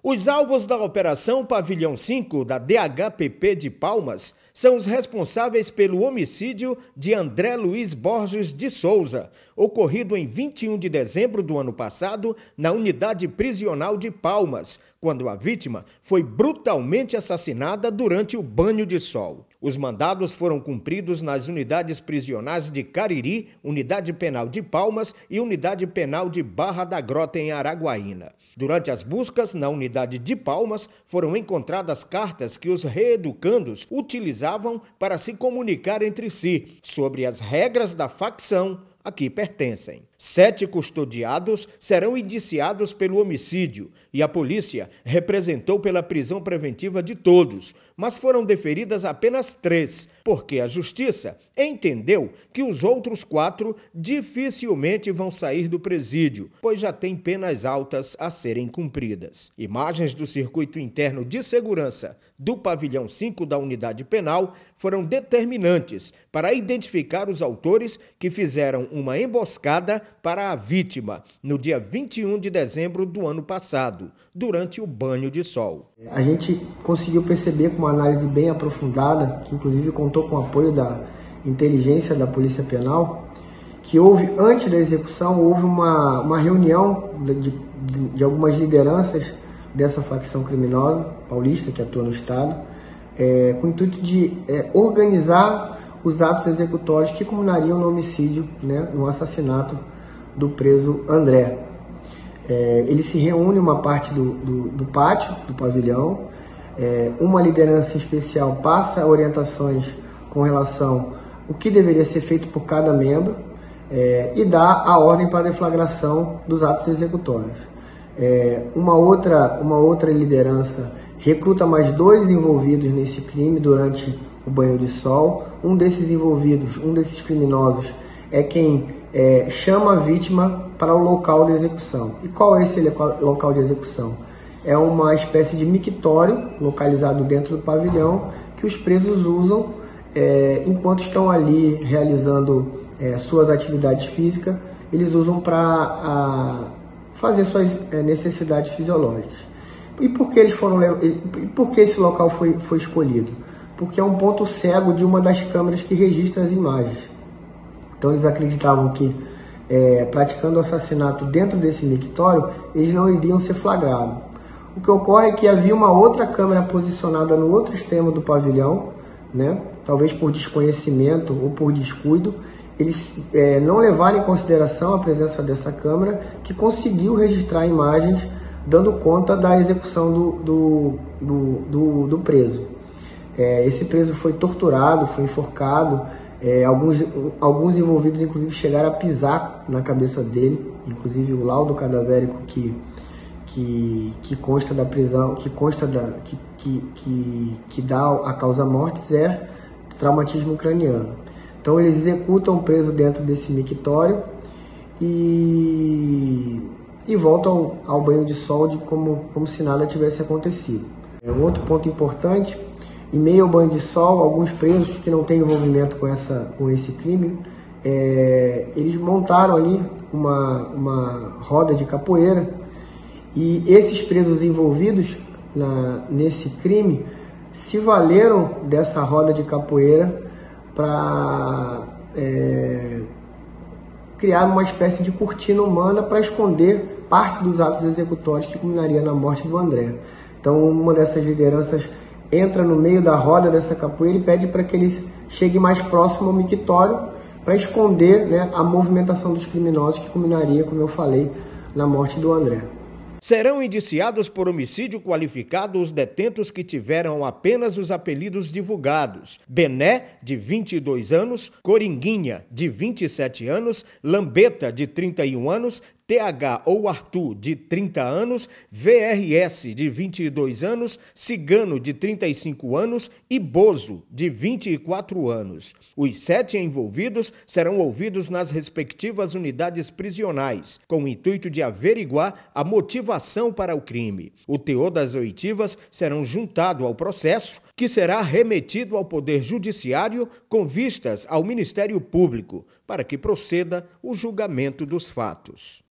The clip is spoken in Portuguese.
Os alvos da Operação Pavilhão 5 da DHPP de Palmas são os responsáveis pelo homicídio de André Luiz Borges de Souza, ocorrido em 21 de dezembro do ano passado na unidade prisional de Palmas, quando a vítima foi brutalmente assassinada durante o banho de sol. Os mandados foram cumpridos nas unidades prisionais de Cariri, Unidade Penal de Palmas e Unidade Penal de Barra da Grota, em Araguaína. Durante as buscas na unidade de Palmas, foram encontradas cartas que os reeducandos utilizavam para se comunicar entre si sobre as regras da facção a que pertencem. Sete custodiados serão indiciados pelo homicídio e a polícia representou pela prisão preventiva de todos, mas foram deferidas apenas três, porque a justiça entendeu que os outros quatro dificilmente vão sair do presídio, pois já têm penas altas a serem cumpridas. Imagens do circuito interno de segurança do pavilhão 5 da unidade penal foram determinantes para identificar os autores que fizeram uma emboscada para a vítima no dia 21 de dezembro do ano passado, durante o banho de sol. A gente conseguiu perceber com uma análise bem aprofundada, que inclusive contou com o apoio da inteligência da Polícia Penal, que houve, antes da execução, houve uma, uma reunião de, de, de algumas lideranças dessa facção criminosa paulista que atua no Estado, é, com o intuito de é, organizar os atos executórios que culminariam no homicídio, né, no assassinato do preso André. É, ele se reúne uma parte do, do, do pátio, do pavilhão, é, uma liderança especial passa orientações com relação o que deveria ser feito por cada membro é, e dá a ordem para a deflagração dos atos executórios. É, uma, outra, uma outra liderança recruta mais dois envolvidos nesse crime durante o banho de sol. Um desses envolvidos, um desses criminosos, é quem é, chama a vítima para o local de execução. E qual é esse local de execução? É uma espécie de mictório localizado dentro do pavilhão que os presos usam é, enquanto estão ali realizando é, suas atividades físicas, eles usam para fazer suas é, necessidades fisiológicas. E por que eles foram e por que esse local foi, foi escolhido? Porque é um ponto cego de uma das câmeras que registra as imagens. Então eles acreditavam que é, praticando assassinato dentro desse mictório, eles não iriam ser flagrados. O que ocorre é que havia uma outra câmera posicionada no outro extremo do pavilhão, né? talvez por desconhecimento ou por descuido, eles é, não levaram em consideração a presença dessa câmera que conseguiu registrar imagens dando conta da execução do, do, do, do, do preso. É, esse preso foi torturado, foi enforcado, é, alguns, alguns envolvidos, inclusive, chegaram a pisar na cabeça dele, inclusive o laudo cadavérico que, que, que consta da prisão, que consta da, que, que, que, que dá a causa mortes é traumatismo craniano. Então eles executam o preso dentro desse mictório e, e voltam ao banho de sol de como, como se nada tivesse acontecido. É um outro ponto importante em meio ao banho de sol, alguns presos que não têm envolvimento com, essa, com esse crime, é, eles montaram ali uma, uma roda de capoeira e esses presos envolvidos na, nesse crime se valeram dessa roda de capoeira para é, criar uma espécie de cortina humana para esconder parte dos atos executórios que culminaria na morte do André. Então, uma dessas lideranças entra no meio da roda dessa capoeira e pede para que eles cheguem mais próximo ao mictório para esconder né, a movimentação dos criminosos que culminaria, como eu falei, na morte do André. Serão indiciados por homicídio qualificado os detentos que tiveram apenas os apelidos divulgados: Bené, de 22 anos, Coringuinha, de 27 anos, Lambeta, de 31 anos, TH ou Arthur, de 30 anos, VRS, de 22 anos, Cigano, de 35 anos e Bozo, de 24 anos. Os sete envolvidos serão ouvidos nas respectivas unidades prisionais, com o intuito de averiguar a motivação para o crime. O teor das oitivas serão juntado ao processo, que será remetido ao Poder Judiciário com vistas ao Ministério Público, para que proceda o julgamento dos fatos.